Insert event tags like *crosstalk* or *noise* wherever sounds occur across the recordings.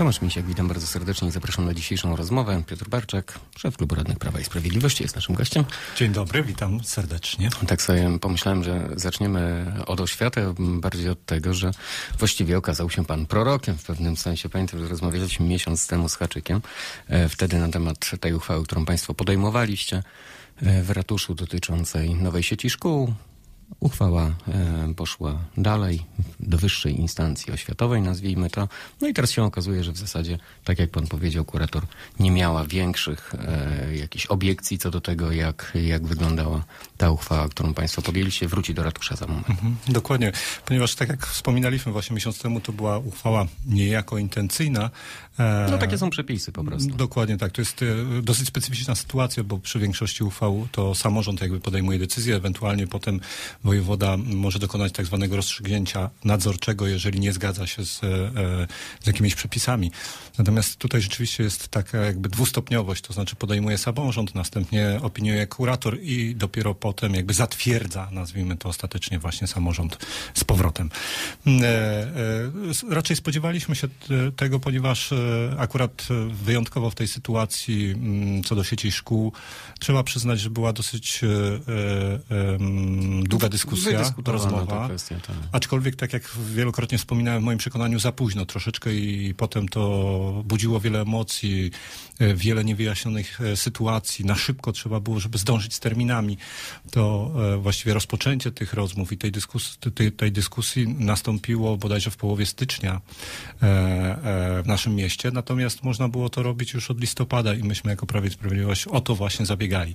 Tomasz Misiak, witam bardzo serdecznie i zapraszam na dzisiejszą rozmowę. Piotr Barczak, szef Klubu Radnych Prawa i Sprawiedliwości jest naszym gościem. Dzień dobry, witam serdecznie. Tak sobie pomyślałem, że zaczniemy od oświaty, bardziej od tego, że właściwie okazał się pan prorokiem w pewnym sensie. Pamiętam, że rozmawialiśmy miesiąc temu z Haczykiem, e, wtedy na temat tej uchwały, którą państwo podejmowaliście e, w ratuszu dotyczącej nowej sieci szkół, Uchwała e, poszła dalej, do wyższej instancji oświatowej, nazwijmy to. No i teraz się okazuje, że w zasadzie, tak jak pan powiedział, kurator nie miała większych e, jakichś obiekcji co do tego, jak, jak wyglądała ta uchwała, którą państwo podjęliście. Wróci do ratusza za moment. Mhm, dokładnie, ponieważ tak jak wspominaliśmy właśnie miesiąc temu, to była uchwała niejako intencyjna. E, no takie są przepisy po prostu. Dokładnie tak. To jest e, dosyć specyficzna sytuacja, bo przy większości uchwał to samorząd jakby podejmuje decyzję, ewentualnie potem wojewoda może dokonać tak zwanego rozstrzygnięcia nadzorczego, jeżeli nie zgadza się z, e, z jakimiś przepisami. Natomiast tutaj rzeczywiście jest taka jakby dwustopniowość, to znaczy podejmuje samorząd, następnie opiniuje kurator i dopiero potem jakby zatwierdza, nazwijmy to ostatecznie właśnie samorząd z powrotem. Mm, e, e, raczej spodziewaliśmy się tego, ponieważ akurat wyjątkowo w tej sytuacji mm, co do sieci szkół trzeba przyznać, że była dosyć długa dyskusja, rozmowa. Kwestia, tak. Aczkolwiek, tak jak wielokrotnie wspominałem w moim przekonaniu, za późno troszeczkę i potem to budziło wiele emocji, e, wiele niewyjaśnionych e, sytuacji. Na szybko trzeba było, żeby zdążyć z terminami. To e, właściwie rozpoczęcie tych rozmów i tej dyskusji, tej, tej dyskusji nastąpiło bodajże w połowie stycznia w naszym mieście. Natomiast można było to robić już od listopada i myśmy jako Prawie i Sprawiedliwość o to właśnie zabiegali.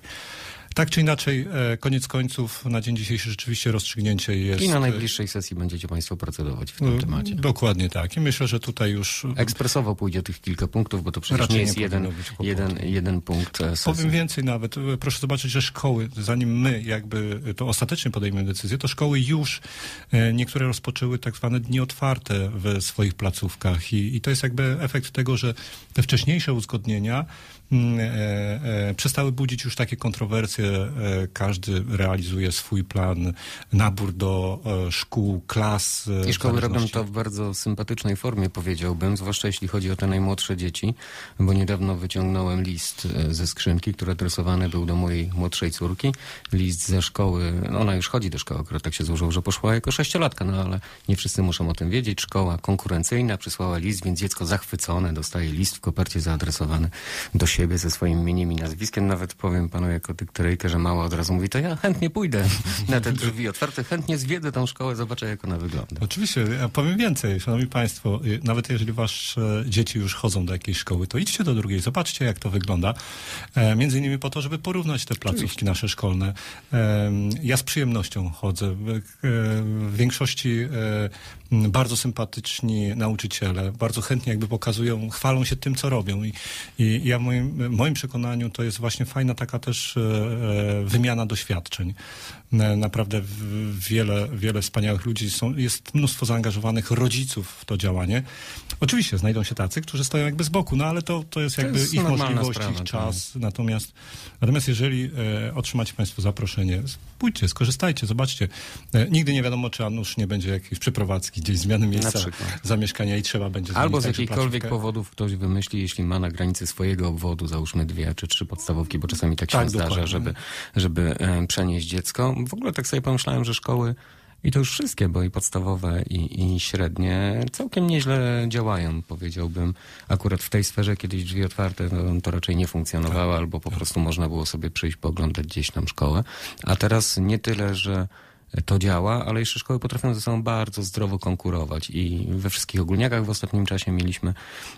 Tak czy inaczej, e, koniec końców na dzień dzisiejszy rzeczywiście rozstrzygnięcie jest... I na najbliższej sesji będziecie Państwo procedować w tym no, temacie. Dokładnie tak. I myślę, że tutaj już... Ekspresowo pójdzie tych kilka punktów, bo to przecież nie jest nie jeden, jeden, jeden punkt e, sesji. Powiem więcej nawet. E, proszę zobaczyć, że szkoły, zanim my jakby to ostatecznie podejmiemy decyzję, to szkoły już niektóre rozpoczęły tak zwane dni otwarte w swoich placówkach i, i to jest jakby efekt tego, że te wcześniejsze uzgodnienia e, e, przestały budzić już takie kontrowersje. E, każdy realizuje swój plan, nabór do szkół, klas. I szkoły robią to w bardzo sympatycznej formie, powiedziałbym, zwłaszcza jeśli chodzi o te najmłodsze dzieci, bo niedawno wyciągnąłem list ze skrzynki, który adresowany był do mojej młodszej córki. List ze szkoły, ona już chodzi do szkoły, akurat tak się złożyło, że poszła jako sześciolatka, no ale nie wszyscy muszą o tym wiedzieć. Szkoła konkurencyjna przysłała list, więc dziecko zachwycone dostaje list w kopercie zaadresowany do siebie ze swoim imieniem i nazwiskiem. Nawet powiem panu jako dyktoryjkę, że mała od razu mówi, to ja chętnie pójdę *laughs* na te drzwi otwarte, chętnie zwiedzę tą szkołę, zobaczę jak ona wygląda. Oczywiście, ja powiem więcej, szanowni państwo, y, nawet jeżeli wasze dzieci już chodzą do jakiejś szkoły, to idźcie do drugiej, zobaczcie jak to wygląda. E, między innymi po to, żeby porównać te placówki Oczywiście. nasze szkolne. E, ja z przyjemnością chodzę. E, w większości e, bardzo sympatyczni nauczyciele, bardzo chętnie jakby pokazują, chwalą się tym, co robią. I, i ja w moim, w moim przekonaniu to jest właśnie fajna taka też e, e wymiana doświadczeń. Naprawdę wiele, wiele wspaniałych ludzi, są, jest mnóstwo zaangażowanych rodziców w to działanie. Oczywiście znajdą się tacy, którzy stoją jakby z boku, no ale to, to jest jakby jest ich możliwość, sprawa, ich czas. Tak. Natomiast, natomiast jeżeli e, otrzymacie Państwo zaproszenie, pójdźcie, skorzystajcie, zobaczcie. E, nigdy nie wiadomo, czy Anusz nie będzie jakiejś przeprowadzki, gdzieś zmiany miejsca zamieszkania i trzeba będzie Albo z jakichkolwiek powodów ktoś wymyśli, jeśli ma na granicy swojego obwodu, załóżmy dwie czy trzy podstawówki, bo czasami tak się tak, zdarza, żeby, żeby e, przenieść dziecko. W ogóle tak sobie pomyślałem, że szkoły i to już wszystkie, bo i podstawowe, i, i średnie całkiem nieźle działają, powiedziałbym. Akurat w tej sferze kiedyś drzwi otwarte no, to raczej nie funkcjonowało, tak. albo po prostu można było sobie przyjść, pooglądać gdzieś tam szkołę. A teraz nie tyle, że to działa, ale jeszcze szkoły potrafią ze sobą bardzo zdrowo konkurować i we wszystkich ogólniakach w ostatnim czasie mieliśmy,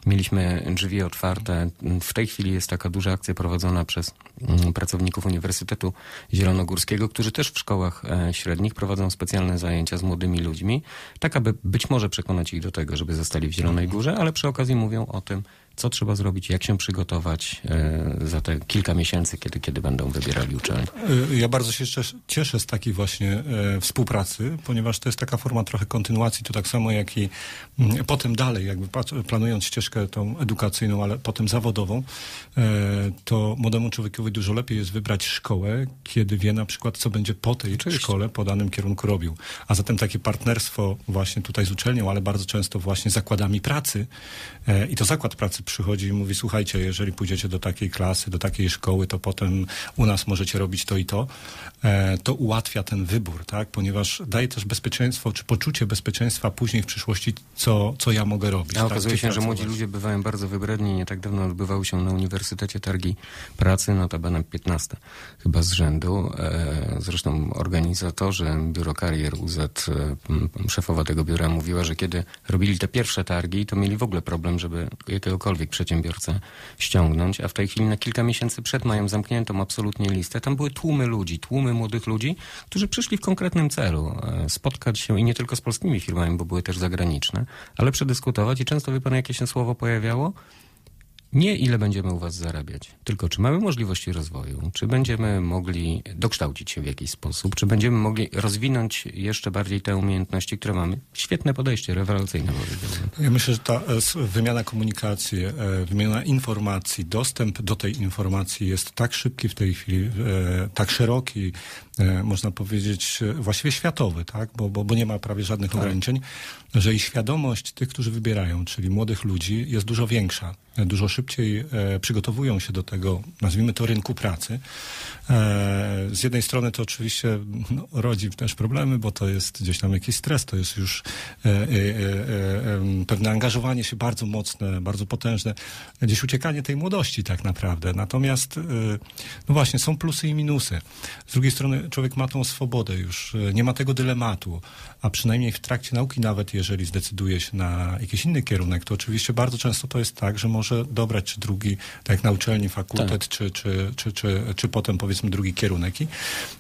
mieliśmy drzwi otwarte. W tej chwili jest taka duża akcja prowadzona przez mm, pracowników Uniwersytetu Zielonogórskiego, którzy też w szkołach e, średnich prowadzą specjalne zajęcia z młodymi ludźmi, tak aby być może przekonać ich do tego, żeby zostali w Zielonej Górze, ale przy okazji mówią o tym, co trzeba zrobić, jak się przygotować e, za te kilka miesięcy, kiedy, kiedy będą wybierali uczelnię. E, ja bardzo się cieszę z takich właśnie e, współpracy, ponieważ to jest taka forma trochę kontynuacji, to tak samo jak i mm, potem dalej, jakby planując ścieżkę tą edukacyjną, ale potem zawodową, e, to młodemu człowiekowi dużo lepiej jest wybrać szkołę, kiedy wie na przykład, co będzie po tej Oczywiście. szkole, po danym kierunku robił. A zatem takie partnerstwo właśnie tutaj z uczelnią, ale bardzo często właśnie zakładami pracy e, i to zakład pracy przychodzi i mówi, słuchajcie, jeżeli pójdziecie do takiej klasy, do takiej szkoły, to potem u nas możecie robić to i to, e, to ułatwia ten wybór, tak? Ponieważ daje też bezpieczeństwo, czy poczucie bezpieczeństwa później w przyszłości, co, co ja mogę robić. A tak? okazuje się, że młodzi ludzie bywają bardzo wybredni. Nie tak dawno odbywały się na Uniwersytecie Targi Pracy, notabene 15 chyba z rzędu. E, zresztą organizatorzy, Biuro Karier UZ, e, szefowa tego biura mówiła, że kiedy robili te pierwsze targi, to mieli w ogóle problem, żeby jakiegokolwiek przedsiębiorcę ściągnąć, a w tej chwili na kilka miesięcy przed mają zamkniętą absolutnie listę. Tam były tłumy ludzi, tłumy młodych ludzi, którzy przyszli w konkretnym celu e, spotkać się i nie tylko z polskimi firmami, bo były też zagraniczne, ale przedyskutować i często wie pan, jakie się słowo pojawiało? Nie ile będziemy u Was zarabiać, tylko czy mamy możliwości rozwoju, czy będziemy mogli dokształcić się w jakiś sposób, czy będziemy mogli rozwinąć jeszcze bardziej te umiejętności, które mamy. Świetne podejście, rewelacyjne. Ja myślę, że ta e, wymiana komunikacji, e, wymiana informacji, dostęp do tej informacji jest tak szybki w tej chwili, e, tak szeroki, można powiedzieć właściwie światowy, tak? bo, bo, bo nie ma prawie żadnych tak. ograniczeń, że i świadomość tych, którzy wybierają, czyli młodych ludzi, jest dużo większa. Dużo szybciej e, przygotowują się do tego, nazwijmy to, rynku pracy. E, z jednej strony to oczywiście no, rodzi też problemy, bo to jest gdzieś tam jakiś stres, to jest już e, e, e pewne angażowanie się bardzo mocne, bardzo potężne, gdzieś uciekanie tej młodości tak naprawdę. Natomiast, e, no właśnie, są plusy i minusy. Z drugiej strony człowiek ma tą swobodę już, nie ma tego dylematu, a przynajmniej w trakcie nauki nawet jeżeli zdecyduje się na jakiś inny kierunek, to oczywiście bardzo często to jest tak, że może dobrać czy drugi, tak jak na uczelni, fakultet, tak. czy, czy, czy, czy, czy potem powiedzmy drugi kierunek. I,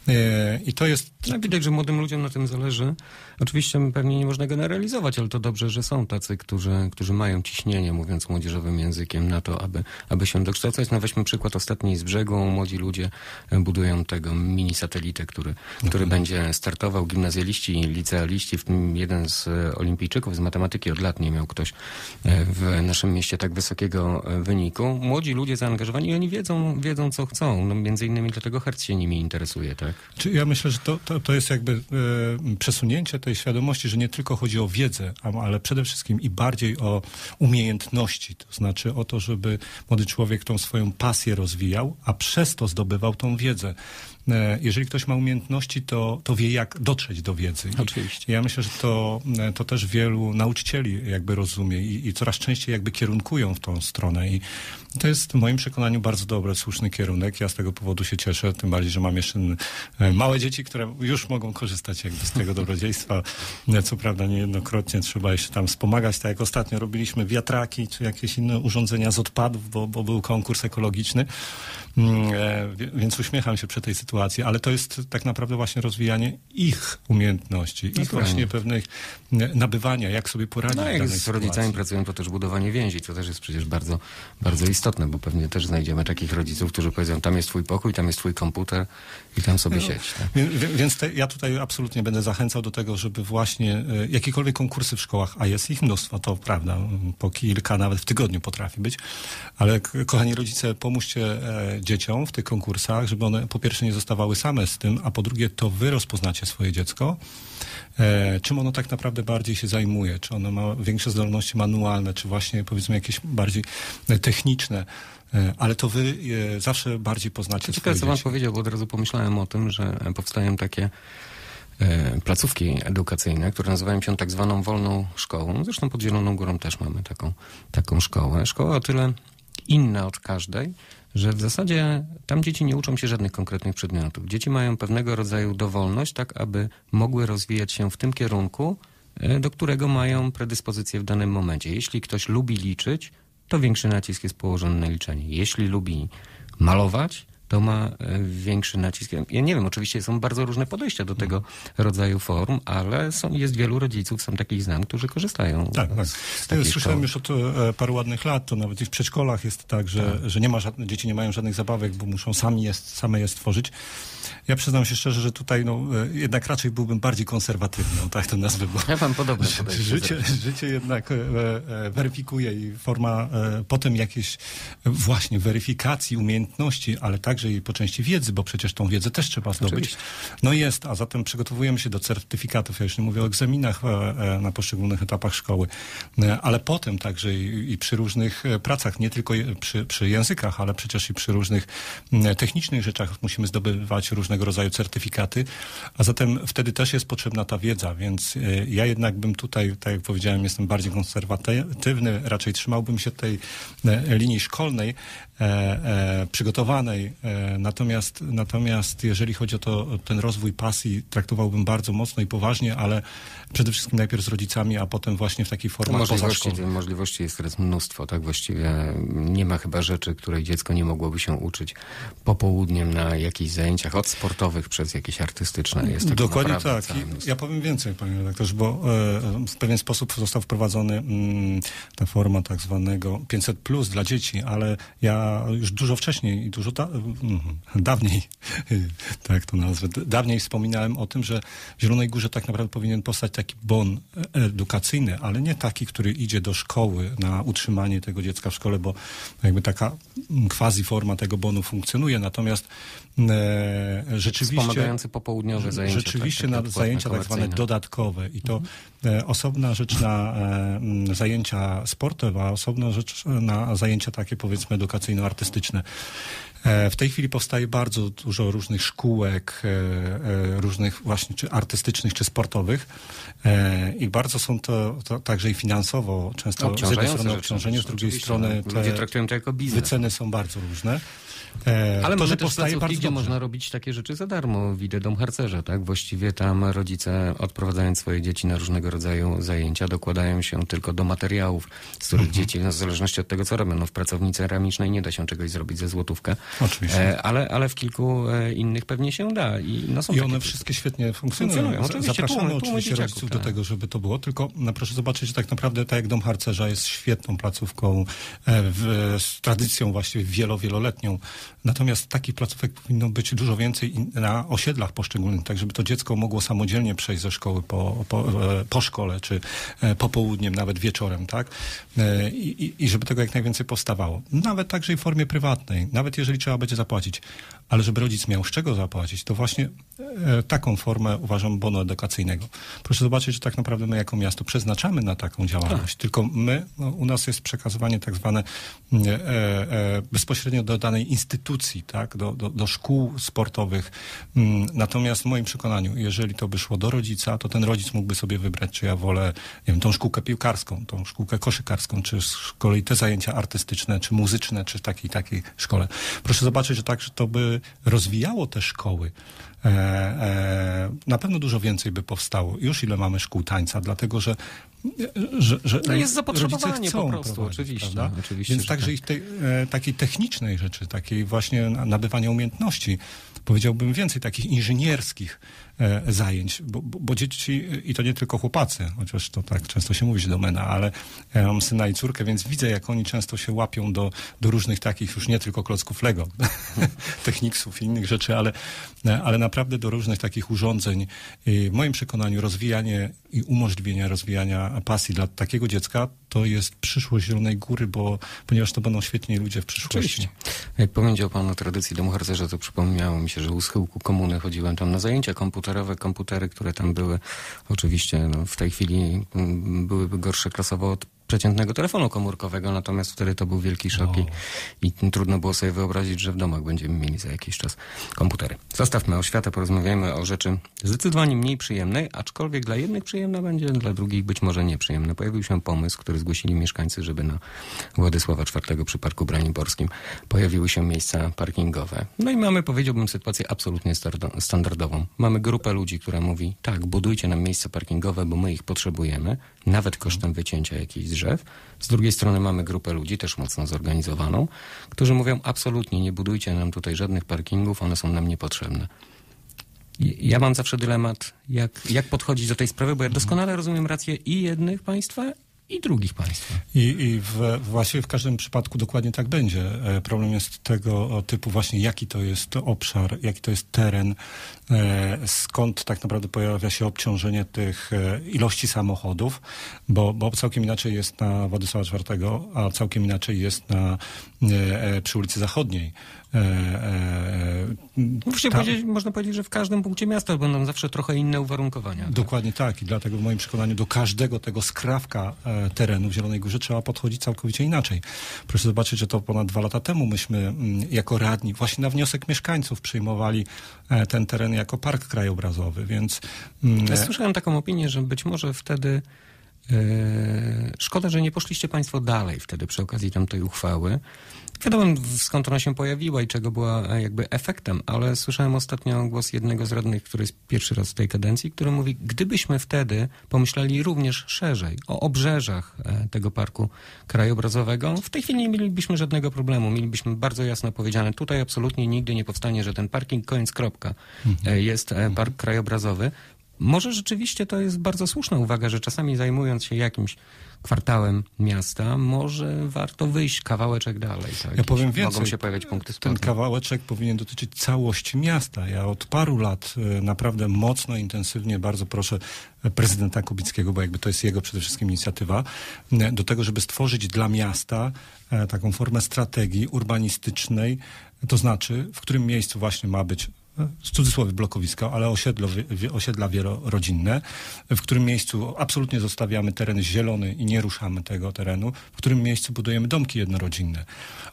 e, i to jest... No, widać, że młodym ludziom na tym zależy. Oczywiście pewnie nie można generalizować, ale to dobrze, że są tacy, którzy, którzy mają ciśnienie, mówiąc młodzieżowym językiem, na to, aby, aby się dokształcać. No weźmy przykład ostatni z brzegu. Młodzi ludzie budują tego mini satelitę, który, który mhm. będzie startował. Gimnazjaliści i licealiści, w tym jeden z olimpijczyków z matematyki od lat nie miał ktoś e, w naszym mieście tak wysokiego e, wyniku. Młodzi ludzie zaangażowani, oni wiedzą, wiedzą co chcą. No, między innymi dlatego Herc się nimi interesuje, tak? Czy ja myślę, że to, to, to jest jakby e, przesunięcie tej świadomości, że nie tylko chodzi o wiedzę, ale przede wszystkim i bardziej o umiejętności. To znaczy o to, żeby młody człowiek tą swoją pasję rozwijał, a przez to zdobywał tą wiedzę. E, jeżeli ktoś ma umiejętności, to, to wie, jak dotrzeć do wiedzy. Oczywiście. I ja myślę, że to, e, to też wielu nauczycieli jakby rozumie i, i coraz częściej jakby kierunkują w tą stronę. I to jest w moim przekonaniu bardzo dobry, słuszny kierunek. Ja z tego powodu się cieszę, tym bardziej, że mam jeszcze e, małe dzieci, które już mogą korzystać jakby z tego dobrodziejstwa. Co prawda niejednokrotnie trzeba jeszcze tam wspomagać, tak jak ostatnio robiliśmy wiatraki czy jakieś inne urządzenia z odpadów, bo, bo był konkurs ekologiczny. Mm, więc uśmiecham się przy tej sytuacji sytuację, ale to jest tak naprawdę właśnie rozwijanie ich umiejętności, no ich właśnie pewnych nabywania, jak sobie poradzić no, jak z rodzicami pracują, to też budowanie więzi, to też jest przecież bardzo, bardzo istotne, bo pewnie też znajdziemy takich rodziców, którzy powiedzą, tam jest twój pokój, tam jest twój komputer i tam sobie no, siedź. Tak? Więc te, ja tutaj absolutnie będę zachęcał do tego, żeby właśnie e, jakiekolwiek konkursy w szkołach, a jest ich mnóstwo, to prawda, po kilka nawet w tygodniu potrafi być, ale kochani rodzice, pomóżcie e, dzieciom w tych konkursach, żeby one po pierwsze nie zostały zostawały same z tym, a po drugie to wy rozpoznacie swoje dziecko, e, czym ono tak naprawdę bardziej się zajmuje, czy ono ma większe zdolności manualne, czy właśnie powiedzmy jakieś bardziej techniczne. E, ale to wy e, zawsze bardziej poznacie Ciekawe, co pan powiedział, bo od razu pomyślałem o tym, że powstają takie e, placówki edukacyjne, które nazywają się tak zwaną wolną szkołą. Zresztą pod Zieloną Górą też mamy taką, taką szkołę. Szkoła o tyle inna od każdej, że w zasadzie tam dzieci nie uczą się żadnych konkretnych przedmiotów. Dzieci mają pewnego rodzaju dowolność, tak aby mogły rozwijać się w tym kierunku, e, do którego mają predyspozycję w danym momencie. Jeśli ktoś lubi liczyć, to większy nacisk jest położony na liczenie. Jeśli lubi malować, to ma e, większy nacisk. Ja nie wiem, oczywiście są bardzo różne podejścia do tego rodzaju form, ale są, jest wielu rodziców, są takich znam, którzy korzystają tak, tak. Ja słyszałem już od e, paru ładnych lat, to nawet i w przedszkolach jest tak, że, że nie ma dzieci nie mają żadnych zabawek, bo muszą sami je, same je stworzyć. Ja przyznam się szczerze, że tutaj no, e, jednak raczej byłbym bardziej konserwatywny, o tak to nazwę, bo Ja mam podobne *laughs* podejście. życie, życie jednak weryfikuje i forma potem jakiejś właśnie weryfikacji umiejętności, ale także i po części wiedzy, bo przecież tą wiedzę też trzeba zdobyć. Oczywiście. No jest, a zatem przygotowujemy się do certyfikatów. Ja już nie mówię o egzaminach e, e, na poszczególnych etapach szkoły, E, ale potem także i, i przy różnych pracach, nie tylko przy, przy językach, ale przecież i przy różnych technicznych rzeczach musimy zdobywać różnego rodzaju certyfikaty, a zatem wtedy też jest potrzebna ta wiedza, więc ja jednak bym tutaj, tak jak powiedziałem, jestem bardziej konserwatywny, raczej trzymałbym się tej linii szkolnej, przygotowanej. E, natomiast, natomiast jeżeli chodzi o, to, ten rozwój pasji, traktowałbym bardzo mocno i poważnie, ale przede wszystkim najpierw z rodzicami, a potem właśnie w takich formach Możliwości, możliwości jest teraz mnóstwo, tak właściwie nie ma chyba rzeczy, której dziecko nie mogłoby się uczyć popołudniem na jakichś zajęciach od sportowych przez jakieś artystyczne. Jest Dokładnie tak. ja powiem więcej, panie redaktorze, bo e, w pewien sposób został wprowadzony mm, ta forma tak zwanego 500 plus dla dzieci, ale ja już dużo wcześniej i dużo da, mm, dawniej, *laughs* tak to nazwę, dawniej wspominałem o tym, że w Zielonej Górze tak naprawdę powinien powstać taki bon e, edukacyjny, ale nie taki, który idzie do szkoły na utrzymanie tego dziecka w szkole, bo jakby taka quasi forma tego bonu funkcjonuje, natomiast e, rzeczywiście... Wspomagający popołudniowe zajęcia. Rzeczywiście tak, na zajęcia tak zwane dodatkowe i to e, osobna rzecz na e, zajęcia sportowe, a osobna rzecz na zajęcia takie powiedzmy edukacyjno-artystyczne. E, W tej chwili powstaje bardzo dużo różnych szkółek, e, e, różnych właśnie czy artystycznych, czy sportowych i bardzo są to, to także i finansowo często z jednej strony obciążenie, z drugiej strony no. Ludzie te traktują to jako biznes. wyceny są bardzo różne. E, Ale to, mamy że też powstaje placówki, gdzie można robić takie rzeczy za darmo. Widzę dom harcerza, tak? Właściwie tam rodzice, odprowadzając swoje dzieci na różnego rodzaju zajęcia, dokładają się tylko do materiałów, z których Mhm. dzieci, no, w zależności od tego, co robią. No, w pracowni ceramicznej nie da się czegoś zrobić ze złotówkę. Oczywiście. E, ale, ale w kilku e, innych pewnie się da. I, no, I one wszystkie świetnie funkcjonują. Funkcjonują, oczywiście, Zapraszamy tłumy- tłumy oczywiście dzieciaków, rodziców tak. do tego, żeby to było. Tylko no, proszę zobaczyć, że tak naprawdę tak jak Dom Harcerza jest świetną placówką w, z tradycją właściwie wielo, wieloletnią. Natomiast takich placówek powinno być dużo więcej na osiedlach poszczególnych, tak żeby to dziecko mogło samodzielnie przejść ze szkoły po, po, e, po szkole, czy e, popołudniem, nawet wieczorem, tak? E, I, i- I żeby tego jak najwięcej powstawało. Nawet także i w formie prywatnej, nawet jeżeli trzeba będzie zapłacić. Ale żeby rodzic miał z czego zapłacić, to właśnie e, taką formę uważam bonu edukacyjnego. Proszę zobaczyć, że tak naprawdę my jako miasto przeznaczamy na taką działalność. Tylko my, no, u nas jest przekazywanie tak zwane e, e, bezpośrednio do danej instytucji, tak, do, do, do szkół sportowych. Mm, Natomiast w moim przekonaniu, jeżeli to by szło do rodzica, to ten rodzic mógłby sobie wybrać, czy ja wolę, nie wiem, tą szkółkę piłkarską, tą szkółkę koszykarską, czy z kolei te zajęcia artystyczne, czy muzyczne, czy w takiej, takiej szkole. Proszę zobaczyć, że tak, że to by rozwijało te szkoły. E, e, na pewno dużo więcej by powstało. Już ile mamy szkół tańca, dlatego że, że, że No jest zapotrzebowanie po prostu, oczywiście, prawda? oczywiście, Więc że także tak. i w tej e, takiej technicznej rzeczy, takiej właśnie na- nabywania umiejętności, powiedziałbym więcej takich inżynierskich zajęć, bo, bo, dzieci, i to nie tylko chłopacy, chociaż to tak często się mówi, że domena, ale ja mam syna i córkę, więc widzę, jak oni często się łapią do, do różnych takich, już nie tylko klocków Lego, *laughs* techniksów i innych rzeczy, ale, e, ale naprawdę do różnych takich urządzeń. W moim przekonaniu rozwijanie i umożliwienie rozwijania pasji dla takiego dziecka to jest przyszłość Zielonej Góry, bo, ponieważ to będą świetni ludzie w przyszłości. Oczywiście. Jak powiedział Pan o tradycji domu harcerza, to przypomniało mi się, że u schyłku komuny chodziłem tam na zajęcia komputerowe, komputery, które tam były. Oczywiście no, w tej chwili mm, byłyby gorsze klasowo od przeciętnego telefonu komórkowego, natomiast wtedy to był wielki szok i, i trudno było sobie wyobrazić, że w domach będziemy mieli za jakiś czas komputery. Zostawmy oświatę, porozmawiajmy o rzeczy zdecydowanie mniej przyjemnej, aczkolwiek dla jednych przyjemna będzie, dla drugich być może nieprzyjemna. Pojawił się pomysł, który zgłosili mieszkańcy, żeby na Władysława IV przy Parku Braniborskim pojawiły się miejsca parkingowe. No i mamy, powiedziałbym, sytuację absolutnie standardową. Mamy grupę ludzi, która mówi, tak, budujcie nam miejsca parkingowe, bo my ich potrzebujemy, nawet kosztem wycięcia jakiejś drzew. Z drugiej strony mamy grupę ludzi, też mocno zorganizowaną, którzy mówią absolutnie nie budujcie nam tutaj żadnych parkingów, one są nam niepotrzebne. Ja mam zawsze dylemat, jak, jak podchodzić do tej sprawy, bo ja doskonale rozumiem rację i jednych państwa, i drugich państwa. I, i w, właściwie w każdym przypadku dokładnie tak będzie. E, problem jest tego typu właśnie, jaki to jest obszar, jaki to jest teren, e, skąd tak naprawdę pojawia się obciążenie tych e, ilości samochodów, bo, bo całkiem inaczej jest na Władysława IV, a całkiem inaczej jest na, przy ulicy Zachodniej. E, e, powiedzieć, można powiedzieć, że w każdym punkcie miasta będą zawsze trochę inne uwarunkowania. Tak? Dokładnie tak? tak i dlatego w moim przekonaniu do każdego tego skrawka e, terenu w Zielonej Górze trzeba podchodzić całkowicie inaczej. Proszę zobaczyć, że to ponad dwa lata temu myśmy mm, jako radni właśnie na wniosek mieszkańców przyjmowali ten teren jako park krajobrazowy, więc... Mm, ja słyszałem taką opinię, że być może wtedy Szkoda, że nie poszliście Państwo dalej wtedy przy okazji tamtej uchwały. Wiadomo skąd ona się pojawiła i czego była e, jakby efektem, ale słyszałem ostatnio głos jednego z radnych, który jest pierwszy raz w tej kadencji, który mówi, gdybyśmy wtedy pomyśleli również szerzej o obrzeżach e, tego parku krajobrazowego, w tej chwili nie mielibyśmy żadnego problemu. Mielibyśmy bardzo jasno powiedziane, tutaj absolutnie nigdy nie powstanie, że ten parking, koniec, kropka, mhm. e, jest park krajobrazowy. Może rzeczywiście to jest bardzo słuszna uwaga, że czasami zajmując się jakimś kwartałem miasta, może warto wyjść kawałeczek dalej. Tak? Ja powiem więcej. Mogą się pojawiać punkty Ten kawałeczek powinien dotyczyć całości miasta. Ja od paru lat e, naprawdę mocno, intensywnie bardzo proszę prezydenta Kubickiego, bo jakby to jest jego przede wszystkim inicjatywa, e, do tego, żeby stworzyć dla miasta e, taką formę strategii urbanistycznej, to znaczy, w którym miejscu właśnie ma być w cudzysłowie blokowiska, ale osiedlo, osiedla wielorodzinne, w którym miejscu absolutnie zostawiamy teren zielony i nie ruszamy tego terenu, w którym miejscu budujemy domki jednorodzinne.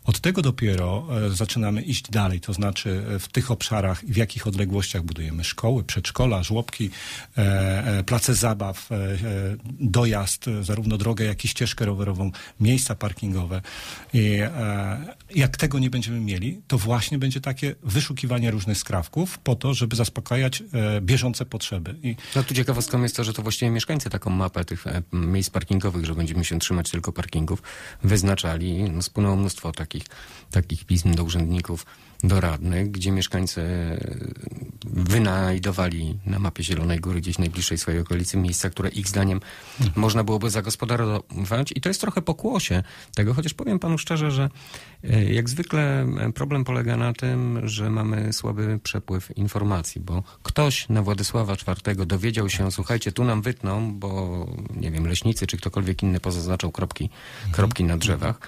Od tego dopiero e, zaczynamy iść dalej, to znaczy e, w tych obszarach w jakich odległościach budujemy szkoły, przedszkola, żłobki, e, place zabaw, dojazd, zarówno drogę, jak i ścieżkę rowerową, miejsca parkingowe. I jak tego nie będziemy mieli, to właśnie będzie takie wyszukiwanie różnych skrawków po to, żeby zaspokajać bieżące potrzeby. I... No tu ciekawostką jest to, że to właściwie mieszkańcy taką mapę tych miejsc parkingowych, że będziemy się trzymać tylko parkingów, wyznaczali. No, spłynęło mnóstwo takich takich, pism do urzędników, do radnych, gdzie mieszkańcy wynajdowali na mapie Zielonej Góry gdzieś najbliższej swojej okolicy miejsca, które ich zdaniem hmm. można byłoby zagospodarować. I to jest trochę pokłosie tego, chociaż powiem panu szczerze, że e, jak zwykle problem polega na tym, że mamy słaby przepływ informacji, bo ktoś na Władysława IV dowiedział się, słuchajcie, tu nam wytną, bo nie wiem, leśnicy czy ktokolwiek inny pozaznaczał kropki, kropki na drzewach,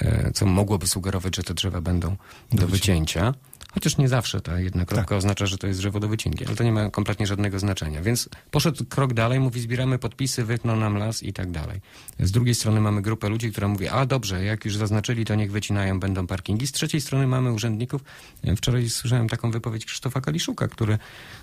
e, co mogłoby sugerować, że te drzewa będą do wycięcia. Chociaż nie zawsze ta jedna kropka tak. oznacza, że to jest drzewo do wycinki, ale to nie ma kompletnie żadnego znaczenia. Więc poszedł krok dalej, mówi zbieramy podpisy, wytną nam las i tak dalej. Z drugiej strony mamy grupę ludzi, która mówi, a dobrze, jak już zaznaczyli, to niech wycinają, będą parkingi. Z trzeciej strony mamy urzędników. Wczoraj słyszałem taką wypowiedź Krzysztofa Kaliszuka, który,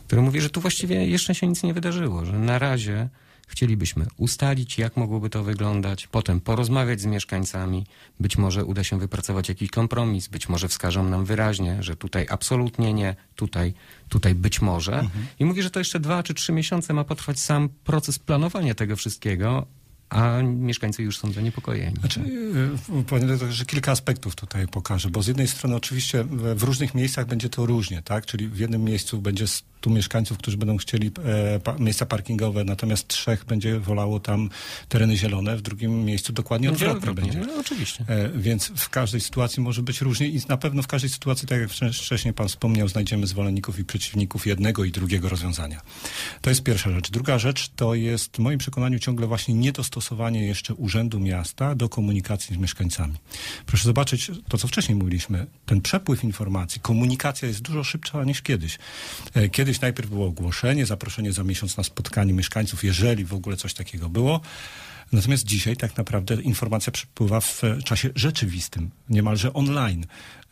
który mówi, że tu właściwie jeszcze się nic nie wydarzyło, że na razie Chcielibyśmy ustalić, jak mogłoby to wyglądać, potem porozmawiać z mieszkańcami. Być może uda się wypracować jakiś kompromis, być może wskażą nam wyraźnie, że tutaj absolutnie nie, tutaj, tutaj być może. Mhm. I mówi, że to jeszcze dwa czy trzy miesiące ma potrwać sam proces planowania tego wszystkiego, a mieszkańcy już są zaniepokojeni. Znaczy, y, panie że kilka aspektów tutaj pokażę, bo z jednej strony oczywiście w różnych miejscach będzie to różnie, tak? Czyli w jednym miejscu będzie 100 mieszkańców, którzy będą chcieli e, miejsca parkingowe, natomiast trzech będzie wolało tam tereny zielone, w drugim miejscu dokładnie odwrotnie będzie. No, oczywiście. E, więc w każdej sytuacji może być różnie i na pewno w każdej sytuacji, tak jak wcześniej pan wspomniał, znajdziemy zwolenników i przeciwników jednego i drugiego rozwiązania. To jest pierwsza rzecz. Druga rzecz to jest w moim przekonaniu ciągle właśnie niedostosowanie jeszcze Urzędu Miasta do komunikacji z mieszkańcami. Proszę zobaczyć to, co wcześniej mówiliśmy. Ten przepływ informacji, komunikacja jest dużo szybsza niż kiedyś. E, kiedyś Kiedyś najpierw było ogłoszenie, zaproszenie za miesiąc na spotkanie mieszkańców, jeżeli w ogóle coś takiego było. Natomiast dzisiaj tak naprawdę informacja przepływa w czasie rzeczywistym, niemalże online.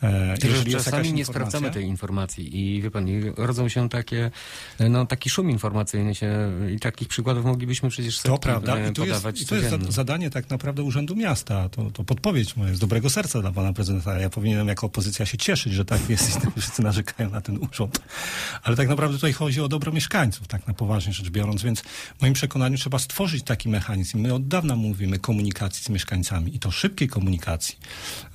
E, jeżeli czasami nie sprawdzamy tej informacji i wie pan, rodzą się takie, e, no taki szum informacyjny się i takich przykładów moglibyśmy przecież To prawda e, I to jest, i to jest zadanie tak naprawdę Urzędu Miasta. To, to podpowiedź moja z dobrego serca dla pana prezydenta. Ja powinienem jako opozycja się cieszyć, że tak jest i wszyscy narzekają na ten urząd. Ale tak naprawdę tutaj chodzi o dobro mieszkańców, tak na poważnie rzecz biorąc, więc w moim przekonaniu trzeba stworzyć taki mechanizm. My od dawna mówimy komunikacji z mieszkańcami i to szybkiej komunikacji,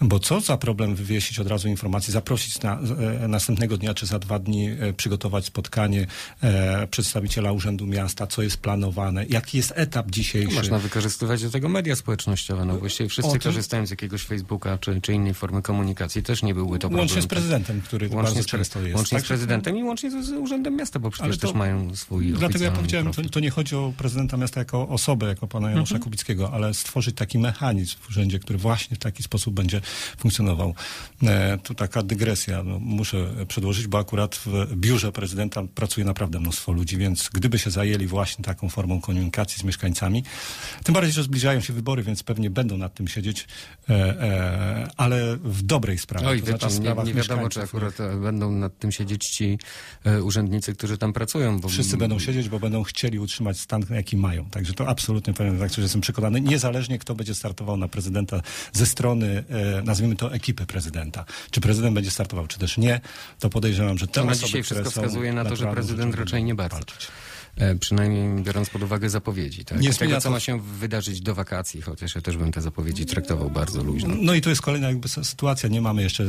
bo co za problem wywiesić od razu informację, zaprosić na, e, następnego dnia czy za dwa dni e, przygotować spotkanie e, przedstawiciela Urzędu Miasta, co jest planowane, jaki jest etap dzisiejszy. Można wykorzystywać do tego media społecznościowe. No właściwie wszyscy tym... korzystają z jakiegoś Facebooka czy, czy innej formy komunikacji. Też nie byłby to problem. Łącznie z prezydentem, który łącznie bardzo często jest. Łącznie tak? z prezydentem i łącznie z, z Urzędem Miasta, bo przecież to, też mają swój Dlatego ja powiedziałem, to, to, nie chodzi o prezydenta miasta jako osobę, jako pana Janusza Kubickiego, ale stworzyć taki mechanizm w urzędzie, który właśnie w taki sposób będzie funkcjonował. E, tu taka dygresja, no, muszę przedłożyć, bo akurat w biurze prezydenta pracuje naprawdę mnóstwo ludzi, więc gdyby się zajęli właśnie taką formą komunikacji z mieszkańcami, tym bardziej, że zbliżają się wybory, więc pewnie będą nad tym siedzieć, e, e, ale w dobrej sprawie. Oj, to znaczy nie, nie wiadomo, czy akurat e, będą nad tym siedzieć ci e, urzędnicy, którzy tam pracują. Bo... Wszyscy będą siedzieć, bo będą chcieli utrzymać stan, jaki mają. Także to absolutnie powiem tak, że jestem przekonany, niezależnie kto będzie startował na prezydenta ze strony, e, nazwijmy to ekipy prezydenta. Czy prezydent będzie startował, czy też nie, to podejrzewam, że te to osoby, dzisiaj wszystko wskazuje na to, że prezydent raczej nie bardzo. Walczyć. E, przynajmniej biorąc pod uwagę zapowiedzi. Tak? Nie Tego, co ma się wydarzyć do wakacji, chociaż ja też bym te zapowiedzi traktował bardzo luźno. No i tu jest kolejna jakby sytuacja. Nie mamy jeszcze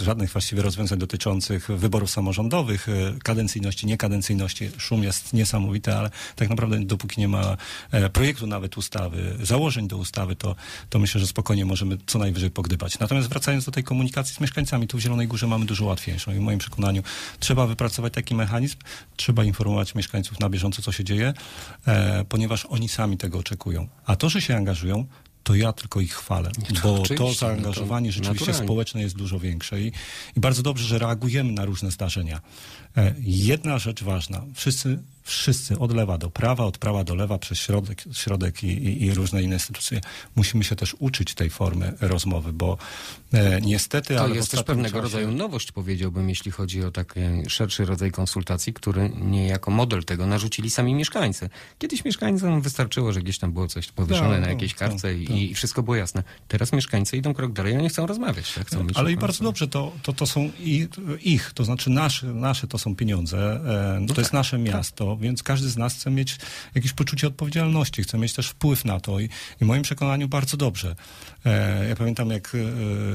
żadnych właściwie rozwiązań dotyczących wyborów samorządowych, e, kadencyjności, niekadencyjności. Szum jest niesamowity, ale tak naprawdę dopóki nie ma e, projektu nawet ustawy, założeń do ustawy, to, to myślę, że spokojnie możemy co najwyżej pogdybać. Natomiast wracając do tej komunikacji z mieszkańcami, tu w Zielonej Górze mamy dużo łatwiejszą i w moim przekonaniu trzeba wypracować taki mechanizm, trzeba informować mieszkańców na bieżąco, co się dzieje, e, ponieważ oni sami tego oczekują. A to, że się angażują, to ja tylko ich chwalę, bo to zaangażowanie no to rzeczywiście naturalnie. społeczne jest dużo większe i, i bardzo dobrze, że reagujemy na różne zdarzenia. E, jedna rzecz ważna. Wszyscy wszyscy od lewa do prawa, od prawa do lewa, przez środek, środek i, i, i różne inne instytucje, musimy się też uczyć tej formy rozmowy, bo e, niestety... To jest też pewnego czasie... rodzaju nowość, powiedziałbym, jeśli chodzi o taki szerszy rodzaj konsultacji, który niejako model tego narzucili sami mieszkańcy. Kiedyś mieszkańcom wystarczyło, że gdzieś tam było coś powieszone no, na jakiejś kartce no, i, i, wszystko było jasne. Teraz mieszkańcy idą krok dalej, oni chcą rozmawiać. Tak? Chcą Ale i bardzo dobrze, to, to, to są ich, to znaczy nasze, nasze to są pieniądze, e, to no jest tak, nasze tak. Więc każdy z nas chce mieć jakieś poczucie odpowiedzialności, chce mieć też wpływ na to i, i w moim przekonaniu bardzo dobrze. E, ja pamiętam, jak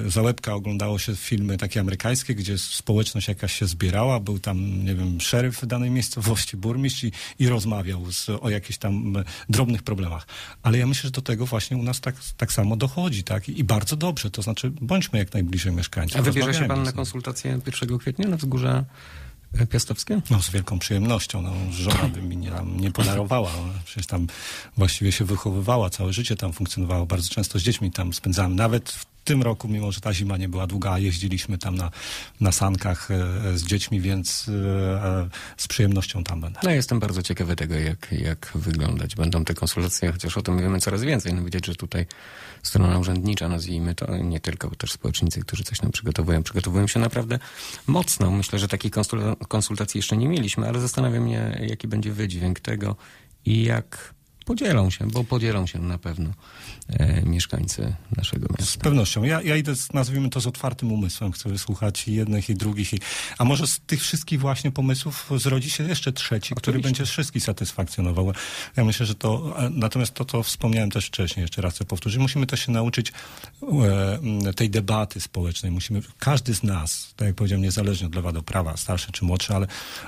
e, za łebka oglądało się filmy takie amerykańskie, gdzie społeczność jakaś się zbierała, był tam, nie wiem, szeryf danej miejscowości, burmistrz i, i rozmawiał z, o jakichś tam drobnych problemach. Ale ja myślę, że do tego właśnie u nas tak, tak samo dochodzi, tak? I, I bardzo dobrze, to znaczy bądźmy jak najbliżej mieszkańców. A wybierze się pan na konsultację 1 kwietnia na wzgórze Piastowskie? No z wielką przyjemnością. No, żona by mi nie, nie podarowała. Przecież tam właściwie się wychowywała, całe życie tam funkcjonowało. Bardzo często z dziećmi tam spędzałem. Nawet w tym roku, mimo że ta zima nie była długa, jeździliśmy tam na, na sankach e, z dziećmi, więc e, z przyjemnością tam będę. No jestem bardzo ciekawy tego, jak, jak wyglądać będą te konsultacje, chociaż o tym wiemy coraz więcej. No widać, że tutaj strona urzędnicza, nazwijmy to, nie tylko też społecznicy, którzy coś nam przygotowują, przygotowują się naprawdę mocno. Myślę, że takiej konsultacji jeszcze nie mieliśmy, ale zastanawiam się, jaki będzie wydźwięk tego i jak podzielą się, bo podzielą się na pewno e, mieszkańcy naszego miasta. Z pewnością. Ja, ja idę, z, nazwijmy to, z otwartym umysłem. Chcę wysłuchać jednych i drugich. I, a może z tych wszystkich właśnie pomysłów zrodzi się jeszcze trzeci, Oczywiście. który będzie wszystkich satysfakcjonował. Ja myślę, że to, natomiast to, co wspomniałem też wcześniej, jeszcze raz chcę powtórzyć, musimy też się nauczyć e, tej debaty społecznej. Musimy, każdy z nas, tak jak powiedziałem, niezależnie od lewa do prawa, starszy czy młodszy, ale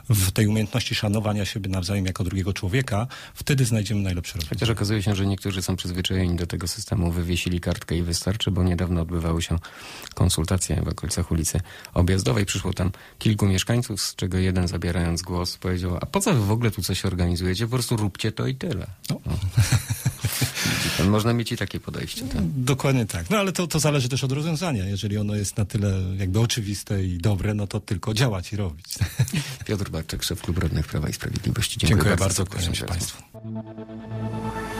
w tej umiejętności szanowania siebie nawzajem jako drugiego człowieka, wtedy znajdziemy najlepsze Chociaż okazuje się, że niektórzy są przyzwyczajeni do tego systemu, wywiesili kartkę i wystarczy, bo niedawno odbywały się konsultacje w okolicach ulicy Objazdowej. Przyszło tam kilku mieszkańców, z czego jeden zabierając głos powiedział, a po co wy w ogóle tu coś organizujecie? Po prostu róbcie to i tyle. No. No. Można mieć i takie podejście. Tak? Dokładnie tak. No ale to, to zależy też od rozwiązania. Jeżeli ono jest na tyle jakby oczywiste i dobre, no to tylko działać i robić. *laughs* Piotr Barczek, szef Klubu Radnych Prawa i Sprawiedliwości. Dziękuję, Dziękuję bardzo. bardzo Państwu. more.